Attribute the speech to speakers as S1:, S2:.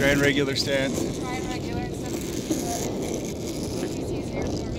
S1: Try and regular stance.
S2: Try and regular, it's easier